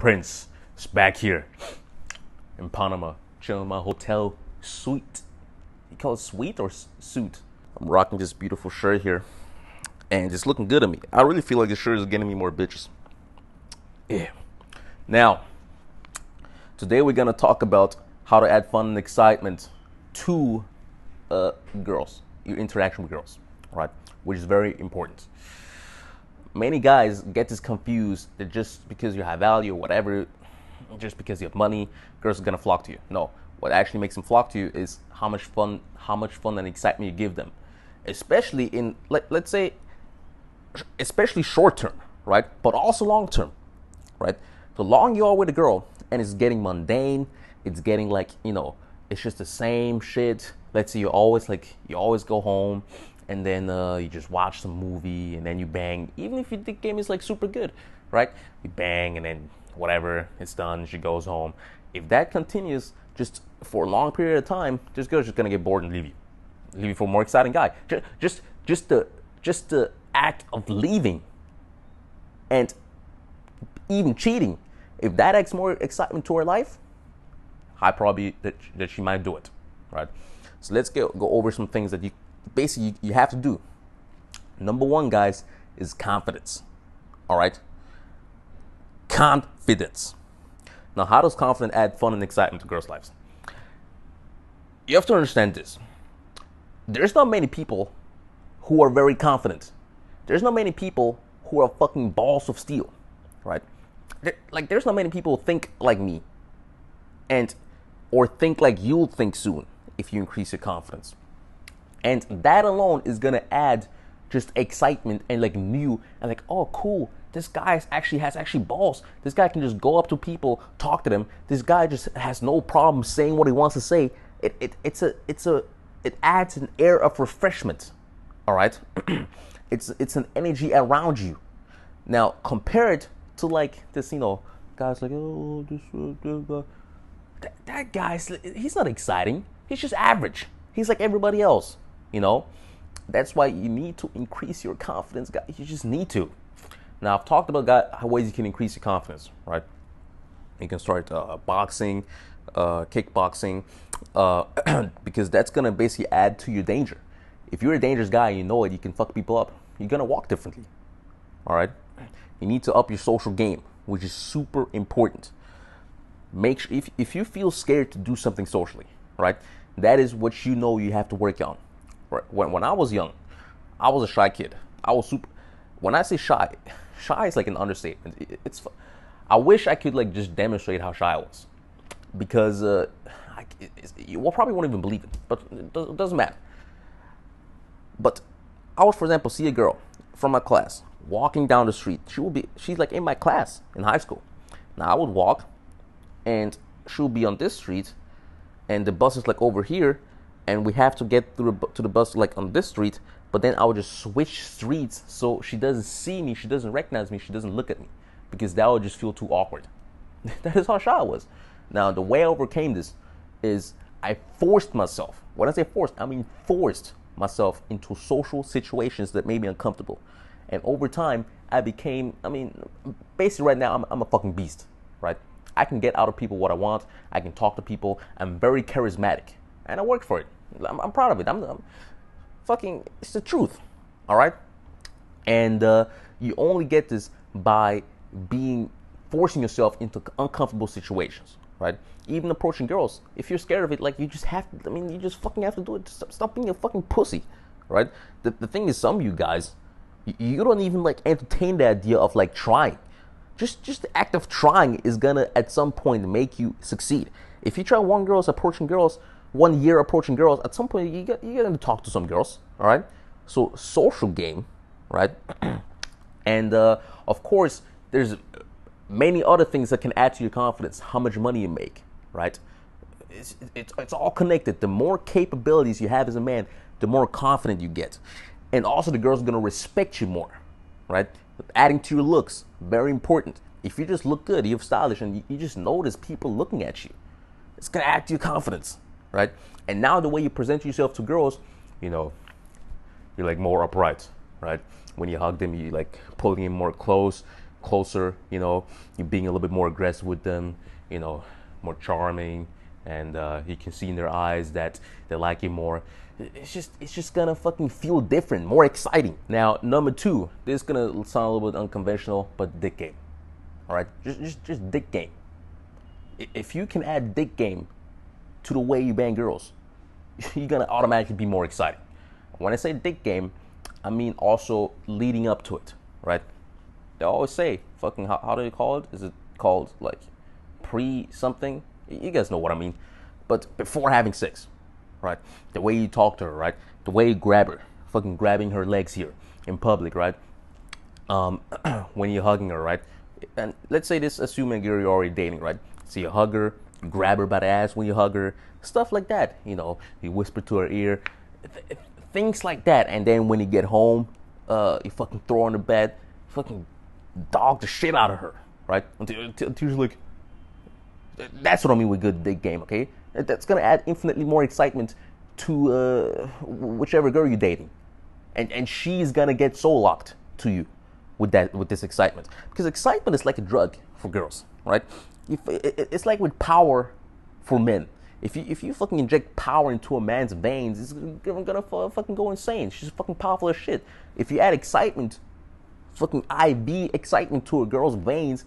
Prince is back here in Panama, chilling in my hotel suite. You call it suite or suit? I'm rocking this beautiful shirt here, and it's looking good on me. I really feel like this shirt is getting me more bitches. Yeah. Now, today we're gonna talk about how to add fun and excitement to uh, girls, your interaction with girls, right? Which is very important many guys get this confused that just because you have value or whatever, just because you have money, girls are gonna flock to you. No, what actually makes them flock to you is how much fun, how much fun and excitement you give them, especially in let, let's say, especially short term, right? But also long term, right? The long you are with a girl and it's getting mundane, it's getting like you know, it's just the same shit. Let's say you always like you always go home and then uh, you just watch some movie and then you bang. Even if the game is like super good right? You bang and then whatever it's done she goes home. If that continues just for a long period of time this girl's just gonna get bored and leave you. Leave you for a more exciting guy. Just just just the just the act of leaving and even cheating if that adds more excitement to her life high probability that, that she might do it right? So let's go, go over some things that you basically you, you have to do. Number one, guys, is confidence. All right? Confidence. Now, how does confidence add fun and excitement to girls' lives? You have to understand this. There's not many people who are very confident. There's not many people who are fucking balls of steel, right? There, like, there's not many people think like me, and or think like you'll think soon if you increase your confidence. And that alone is gonna add just excitement and like new and like, oh cool, this guy actually has actually balls. This guy can just go up to people, talk to them. This guy just has no problem saying what he wants to say. It, it it's a it's a it adds an air of refreshment. All right, it's it's an energy around you. Now compare it to like this, you know, guys like oh this, uh, this uh, that, that guy's he's not exciting. He's just average. He's like everybody else. You know, that's why you need to increase your confidence, guys. You just need to. Now, I've talked about guys, ways you can increase your confidence, right? You can start uh, boxing, uh, kickboxing, uh, because that's gonna basically add to your danger. If you're a dangerous guy, you know it. You can fuck people up. You're gonna walk differently. All right. You need to up your social game, which is super important. Make sure if if you feel scared to do something socially, right? That is what you know you have to work on when, when I was young, I was a shy kid. I was super. When I say shy, shy is like an understatement. It, it's. I wish I could like just demonstrate how shy I was, because uh, I, you probably won't even believe it, but it, does, it doesn't matter. But I would, for example, see a girl from my class walking down the street. She will be. She's like in my class in high school. Now I would walk, and she will be on this street, and the bus is like over here and we have to get through to the bus like on this street but then i would just switch streets so she doesn't see me she doesn't recognize me she doesn't look at me because that would just feel too awkward. That is how shy i was. Now the way i overcame this is i forced myself. When i say forced i mean forced myself into social situations that made me uncomfortable. And over time i became i mean basically right now i'm, I'm a fucking beast right? I can get out of people what i want. I can talk to people. I'm very charismatic and I work for it. I'm, I'm proud of it. I'm, I'm, fucking. It's the truth. All right. And uh, you only get this by being forcing yourself into uncomfortable situations. Right. Even approaching girls. If you're scared of it, like you just have. To, I mean, you just fucking have to do it. Stop, stop being a fucking pussy. Right. The, the thing is, some of you guys, you, you don't even like entertain the idea of like trying. Just just the act of trying is gonna at some point make you succeed. If you try one girl's approaching girls one year approaching girls, at some point you get you're gonna talk to some girls, all right? So social game, right? and uh, of course, there's many other things that can add to your confidence. How much money you make, right? It's, it's, it's all connected. The more capabilities you have as a man, the more confident you get. And also, the girls are gonna respect you more, right? Adding to your looks, very important. If you just look good, you're stylish, and you, you just notice people looking at you, it's gonna add to your confidence right? And now the way you present yourself to girls, you know, you're like more upright, right? When you hug them, you like pulling in more close. closer, you know, you're being a little bit more aggressive with them, you know, more charming, and uh, you can see in their eyes that they like you more. It's just it's just gonna fucking feel different, more exciting. Now, number two, this is gonna sound a little bit unconventional, but dick game. All right, just just just dick game. If you can add dick game to the way you bang girls, you're gonna automatically be more exciting. When I say dick game, I mean also leading up to it, right? They always say, fucking, how, how do you call it? Is it called like pre something? You guys know what I mean. But before having sex, right? The way you talk to her, right? The way you grab her, fucking grabbing her legs here in public, right? Um, when you're hugging her, right? And let's say this, assuming you're already dating, right? So you hug her, grab her by the ass when you hug her, stuff like that. You know, you whisper to her ear, th- things like that. And then when you get home, uh, you fucking throw her in the bed, fucking dog the shit out of her, right? Until, until, until she's like, that's what I mean with good dick game, okay? That's gonna add infinitely more excitement to uh, whichever girl you're dating, and and she's gonna get so locked to you with that with this excitement because excitement is like a drug for girls, right? If, it's like with power for men. If you if you fucking inject power into a man's veins, it's gonna, gonna fucking go insane. She's fucking powerful as shit. If you add excitement, fucking IV excitement to a girl's veins,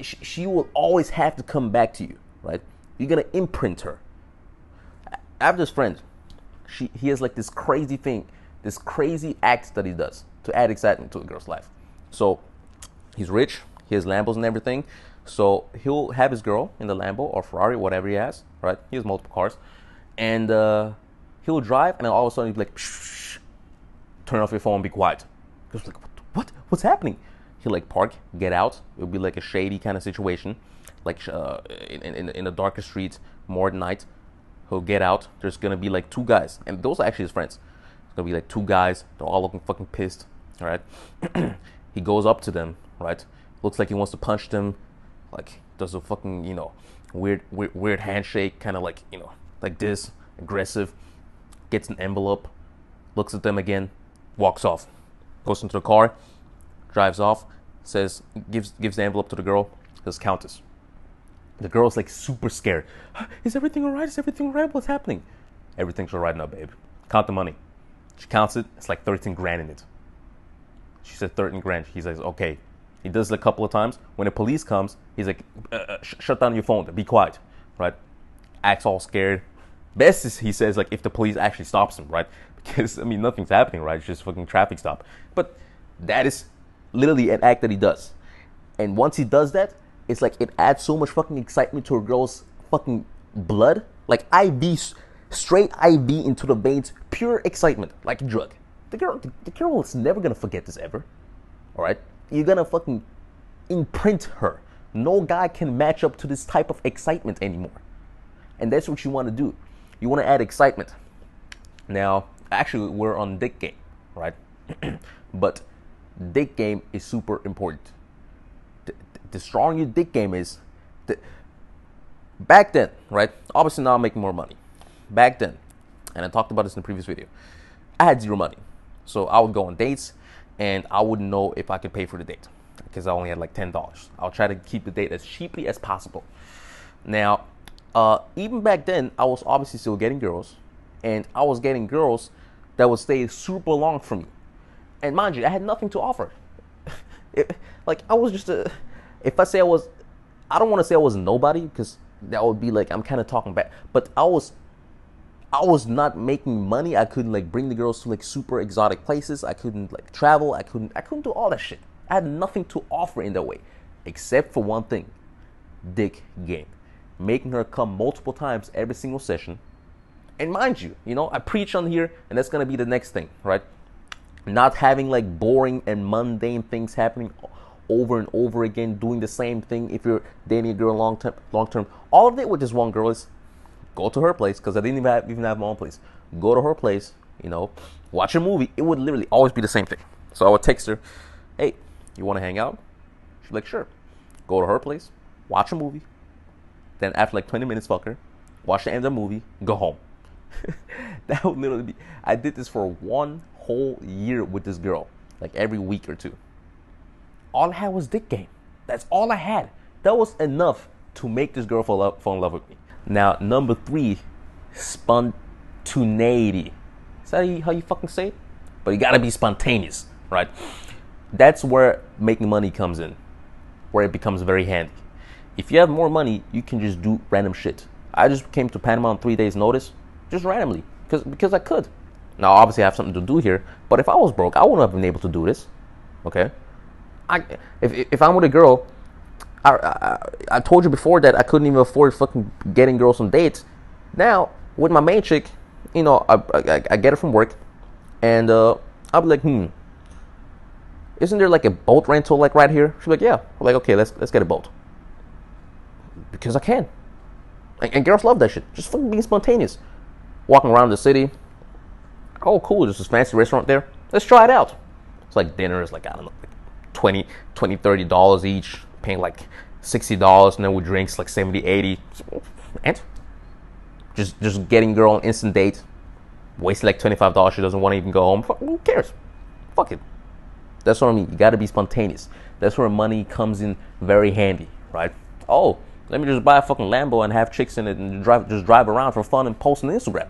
she, she will always have to come back to you, right? You're gonna imprint her. I have this friend. She he has like this crazy thing, this crazy act that he does to add excitement to a girl's life. So he's rich, he has Lambos and everything. So he'll have his girl in the Lambo or Ferrari, whatever he has, right? He has multiple cars, and uh, he'll drive, and then all of a sudden he'll be like, Shh, "Turn off your phone, be quiet." Because like, what? What's happening? He'll like park, get out. It'll be like a shady kind of situation, like uh, in, in in the darkest streets, more at night. He'll get out. There's gonna be like two guys, and those are actually his friends. It's gonna be like two guys. They're all looking fucking pissed. All right. he goes up to them. Right. Looks like he wants to punch them like does a fucking you know weird weird, weird handshake, kind of like you know like this, aggressive. Gets an envelope, looks at them again, walks off, goes into the car, drives off, says gives gives the envelope to the girl, says Countess. The girl's like super scared. Is everything alright? Is everything alright? What's happening? Everything's alright now, babe. Count the money. She counts it. It's like 13 grand in it. She said 13 grand. He says, okay, he does it a couple of times. When the police comes, he's like, uh, uh, sh- "Shut down your phone. Be quiet." Right? Acts all scared. Best is he says like if the police actually stops him, right? Because I mean nothing's happening, right? It's just fucking traffic stop. But that is literally an act that he does. And once he does that, it's like it adds so much fucking excitement to a girl's fucking blood. Like IV, straight IV into the veins, pure excitement, like a drug. The girl, the girl is never gonna forget this ever. All right you're gonna fucking imprint her. No guy can match up to this type of excitement anymore. And that's what you want to do. You want to add excitement. Now, actually, we're on dick game, right? but dick game is super important. The, the stronger your dick game is, the, back then, right? Obviously, now I'm making more money. Back then, and I talked about this in the previous video, I had zero money. So I would go on dates and I wouldn't know if I could pay for the date because I only had like ten dollars. I'll try to keep the date as cheaply as possible. Now, uh, even back then, I was obviously still getting girls, and I was getting girls that would stay super long for me. And mind you, I had nothing to offer. it, like I was just a. If I say I was, I don't want to say I was nobody because that would be like I'm kind of talking back. But I was I was not making money. I couldn't like bring the girls to like super exotic places. I couldn't like travel. I couldn't I couldn't do all that shit. I had nothing to offer in that way, except for one thing: dick game. Making her come multiple times every single session. And mind you, you know, I preach on here, and that's gonna be the next thing, right? Not having like boring and mundane things happening over and over again, doing the same thing if you're dating a girl long term long term. All of it with this one girl is go to her place because I didn't even have, even have my own place. Go to her place, you know, watch a movie. It would literally always be the same thing. So I would text her, "Hey, you want to hang out?" She's like, "Sure." Go to her place, watch a movie. Then after like 20 minutes, fuck her, watch the end of the movie, go home. that would literally be. I did this for one whole year with this girl, like every week or two. all I had was dick game. That's all I had. That was enough to make this girl fall, up, fall in love with me. Now, number three, spontaneity. Is that how you fucking say it? But you gotta be spontaneous, right? That's where making money comes in, where it becomes very handy. If you have more money, you can just do random shit. I just came to Panama on three days' notice, just randomly, because because I could. Now, obviously, I have something to do here, but if I was broke, I wouldn't have been able to do this. Okay, I if if I'm with a girl, I, I, I told you before that I couldn't even afford fucking getting girls on dates. Now with my main chick, you know, I I, I get it from work, and uh, I'll be like, hmm, isn't there like a boat rental like right here? She's like, yeah. I'm like, okay, let's let's get a boat because I can. And, and girls love that shit. Just fucking being spontaneous, walking around the city. Oh, cool! There's this fancy restaurant there. Let's try it out. It's like dinner is like I don't know, like 20 20 30 dollars each paying like $60 and then with drinks like 70 80 and just just getting girl on instant date. Waste like $25 she doesn't want to even go home. Who cares? Fuck it. That's what i mean. You got to be spontaneous. That's where money comes in very handy right? Oh let me just buy a fucking lambo and have chicks in it and drive just drive around for fun and post on instagram.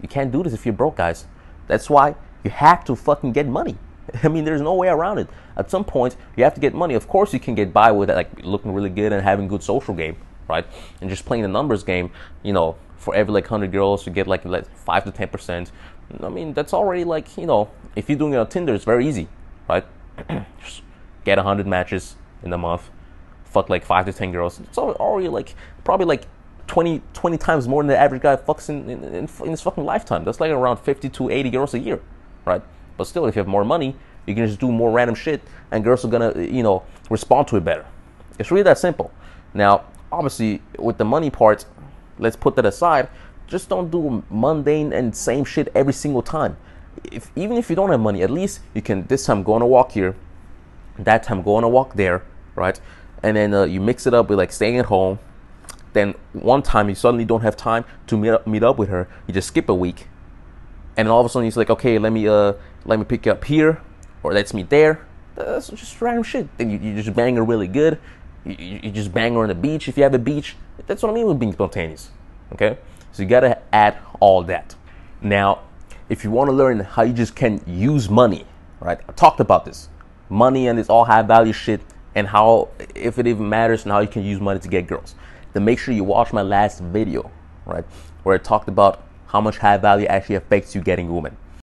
You can't do this if you're broke guys. That's why you have to fucking get money I mean, there's no way around it. At some point, you have to get money. Of course, you can get by with it, like looking really good and having good social game, right? And just playing the numbers game. You know, for every like hundred girls, you get like like five to ten percent. I mean, that's already like you know, if you're doing it on Tinder, it's very easy, right? just get hundred matches in a month, fuck like five to ten girls. It's already like probably like 20, 20 times more than the average guy fucks in, in, in, in his fucking lifetime. That's like around 50 to 80 girls a year, right? But still, if you have more money, you can just do more random shit, and girls are gonna, you know, respond to it better. It's really that simple. Now, obviously, with the money part, let's put that aside. Just don't do mundane and same shit every single time. If even if you don't have money, at least you can this time go on a walk here, that time go on a walk there, right? And then uh, you mix it up with like staying at home. Then one time you suddenly don't have time to meet up, meet up with her. You just skip a week, and all of a sudden he's like, okay, let me uh let me pick you up here, or let's meet there. That's just random shit. Then you, you just bang her really good. You, you, you just bang her on the beach if you have a beach. That's what I mean with being spontaneous. Okay, so you gotta add all that. Now, if you want to learn how you just can use money, right? I talked about this, money and this all high value shit, and how if it even matters and how you can use money to get girls. Then make sure you watch my last video, right, where I talked about how much high value actually affects you getting women.